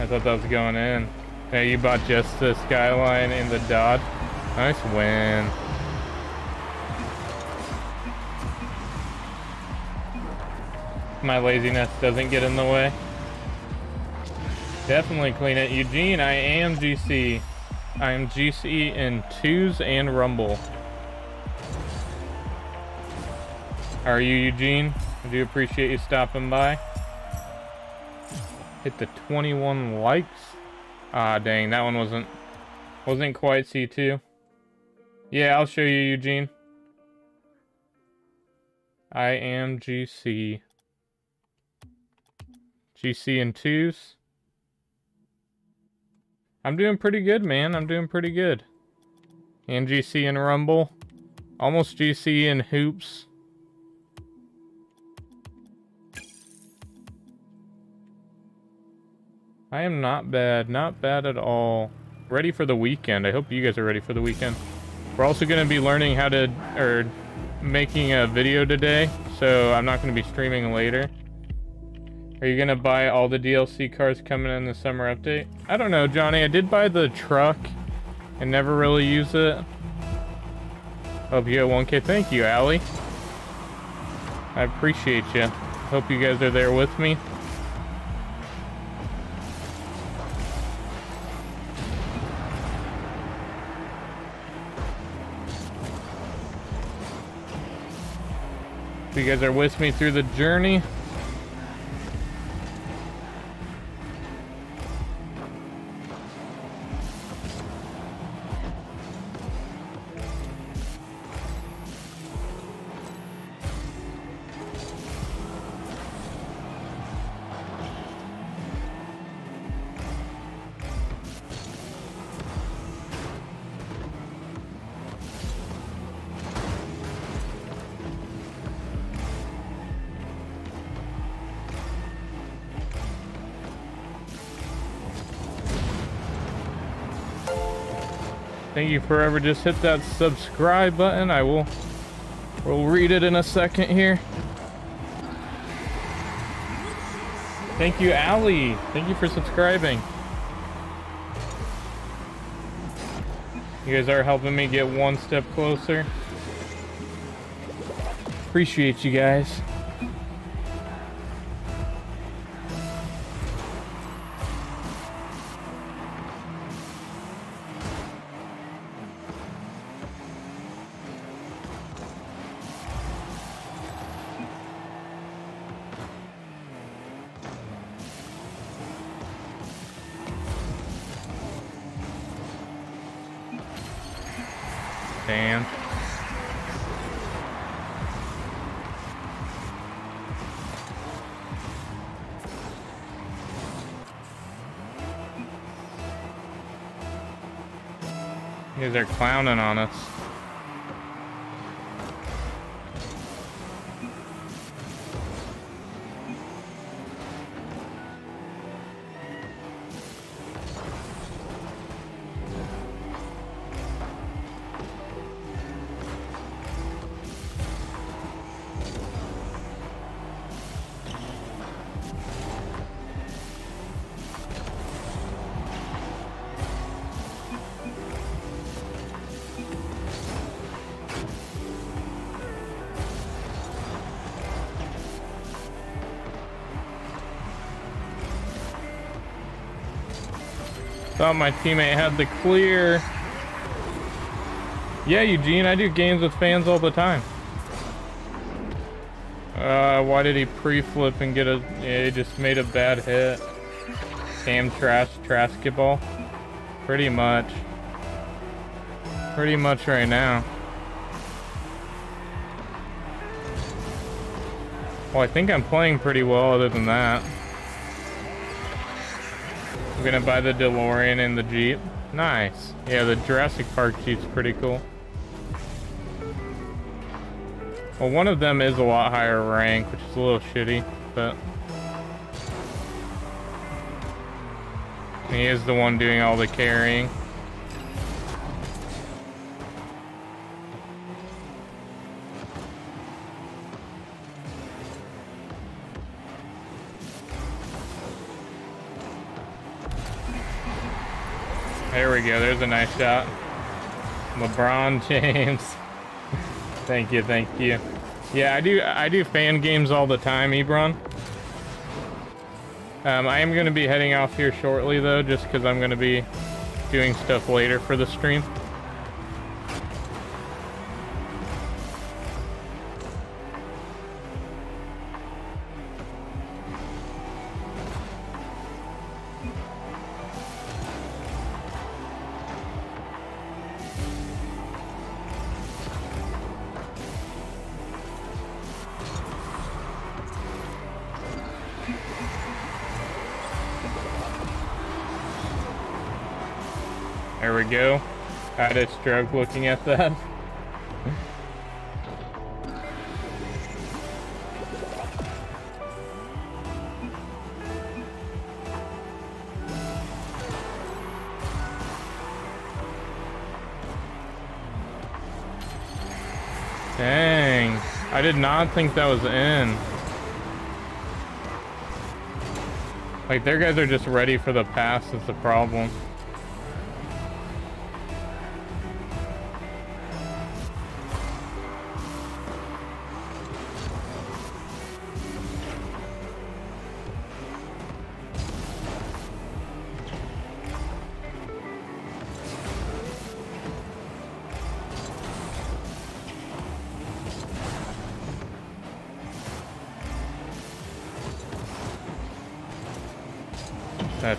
I thought that was going in. Hey, you bought just the Skyline in the Dodge. Nice win. My laziness doesn't get in the way. Definitely clean it. Eugene, I am GC. I am GC in twos and Rumble. Are you, Eugene? I do appreciate you stopping by. Hit the 21 likes. Ah, dang, that one wasn't wasn't quite C2. Yeah, I'll show you, Eugene. I am GC. GC in twos. I'm doing pretty good, man. I'm doing pretty good. And GC in Rumble. Almost GC in Hoops. I am not bad. Not bad at all. Ready for the weekend. I hope you guys are ready for the weekend. We're also going to be learning how to, or making a video today, so I'm not going to be streaming later. Are you going to buy all the DLC cars coming in the summer update? I don't know, Johnny. I did buy the truck and never really use it. Hope you get 1K. Thank you, Allie. I appreciate you. Hope you guys are there with me. You guys are with me through the journey. You forever. Just hit that subscribe button. I will we'll read it in a second here. Thank you, Ali. Thank you for subscribing. You guys are helping me get one step closer. Appreciate you guys. You guys are clowning on us. My teammate had the clear. Yeah, Eugene, I do games with fans all the time. Uh, why did he pre-flip and get a... Yeah, he just made a bad hit. Damn trash, trash ball. Pretty much. Pretty much right now. Well, I think I'm playing pretty well other than that. I'm gonna buy the DeLorean and the Jeep. Nice. Yeah, the Jurassic Park Jeep's pretty cool. Well, one of them is a lot higher rank, which is a little shitty, but... He is the one doing all the carrying. We go. There's a nice shot. LeBron James. thank you, thank you. Yeah, I do. I do fan games all the time, Ebron. Um, I am going to be heading off here shortly, though, just because I'm going to be doing stuff later for the stream. Had a stroke looking at that. Dang. I did not think that was in. Like, their guys are just ready for the pass is the problem.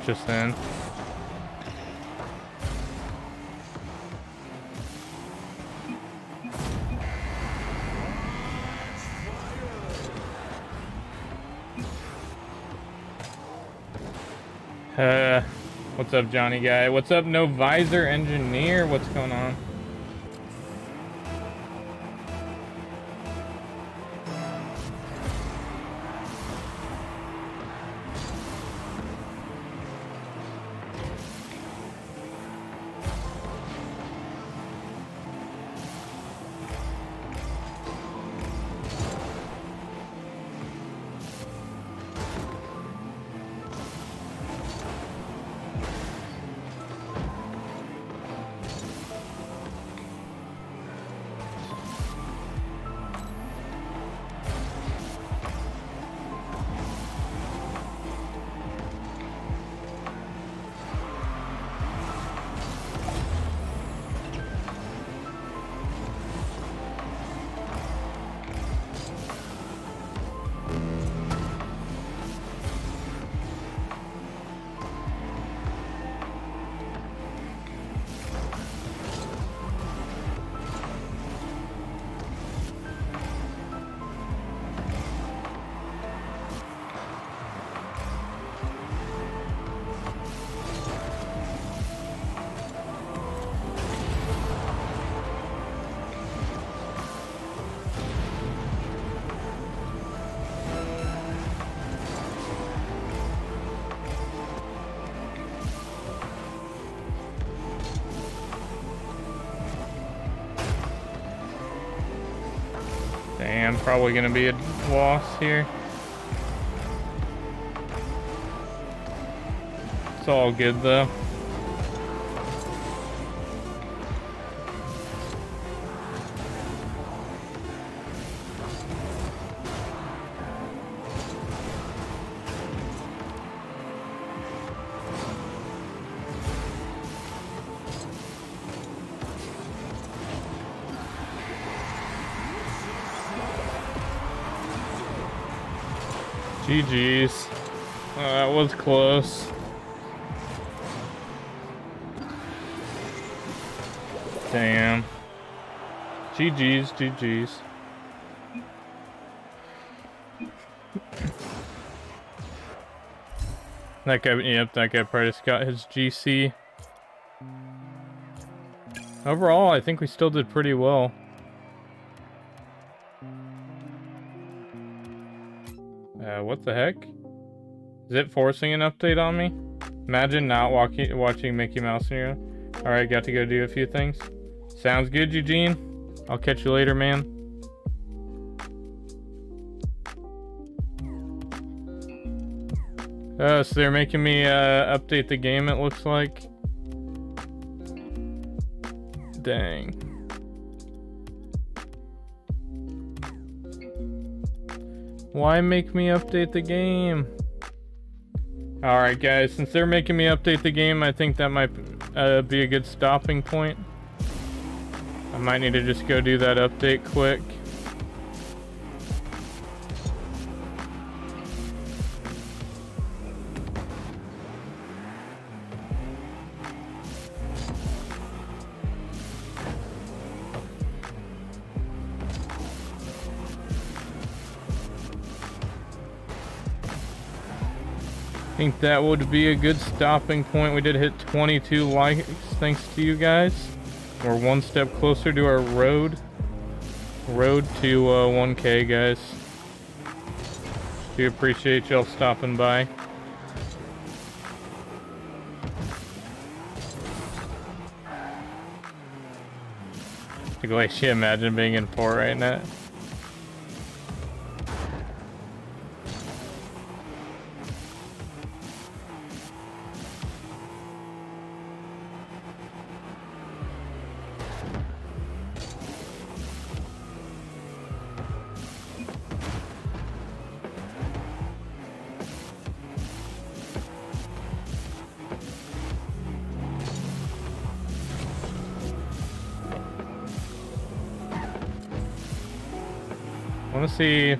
Just in. Uh, what's up, Johnny guy? What's up, no visor engineer? What's going on? Probably gonna be a loss here. It's all good though. GG's. Uh, that was close. Damn. GG's, GG's. That guy, yep, that guy probably just got his GC. Overall, I think we still did pretty well. What the heck? Is it forcing an update on me? Imagine not walking, watching Mickey Mouse in your... Alright, got to go do a few things. Sounds good, Eugene. I'll catch you later, man. Uh, so they're making me uh, update the game, it looks like. Dang. Why make me update the game? Alright guys, since they're making me update the game, I think that might uh, be a good stopping point. I might need to just go do that update quick. Think that would be a good stopping point. We did hit 22 likes thanks to you guys. We're one step closer to our road. Road to uh, 1k, guys. Do appreciate y'all stopping by. Like, imagine being in port right now. See...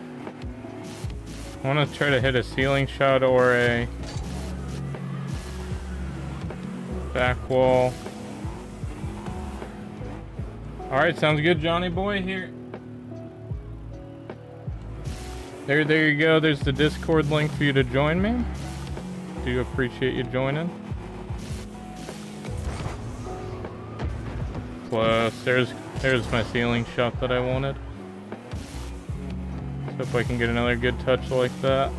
I want to try to hit a ceiling shot or a... Back wall. Alright, sounds good, Johnny boy. Here. There, there you go. There's the Discord link for you to join me. Do appreciate you joining. Plus, there's, there's my ceiling shot that I wanted. Hope I can get another good touch like that.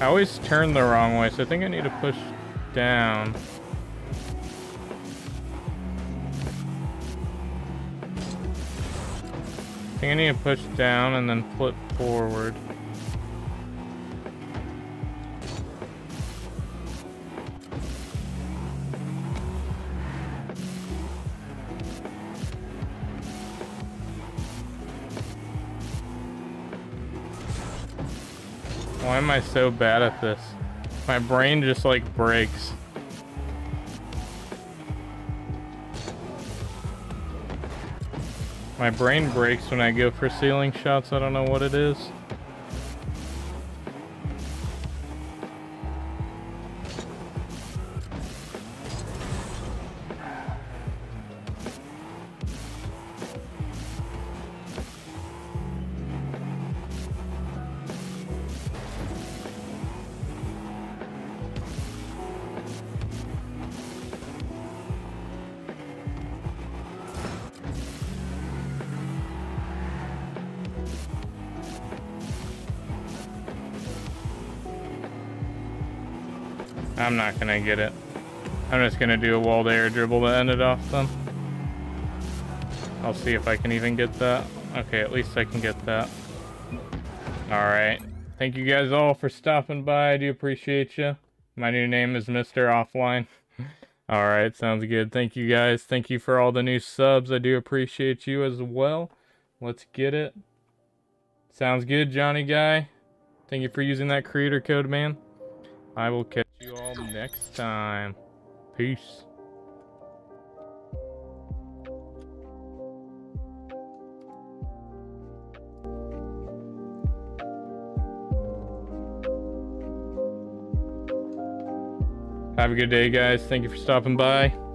I always turn the wrong way, so I think I need to push down. I think I need to push down and then flip forward. Am I so bad at this? My brain just like breaks. My brain breaks when I go for ceiling shots. I don't know what it is. Not gonna get it. I'm just gonna do a walled air dribble to end it off then. I'll see if I can even get that. Okay, at least I can get that. Alright. Thank you guys all for stopping by. I do appreciate you. My new name is Mr. Offline. Alright, sounds good. Thank you guys. Thank you for all the new subs. I do appreciate you as well. Let's get it. Sounds good, Johnny Guy. Thank you for using that creator code, man. I will catch next time. Peace. Have a good day, guys. Thank you for stopping by.